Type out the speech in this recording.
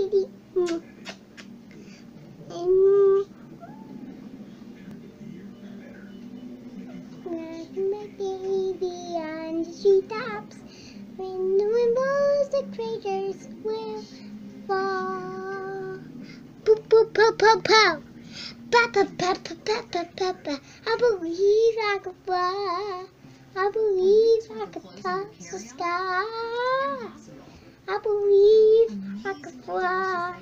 kitty. Mm. And my baby on the treetops. When the wind blows, the craters will fall. Pow. Ba ba ba ba ba ba ba ba. I believe I can fly. I believe I can touch the sky. I believe Wow.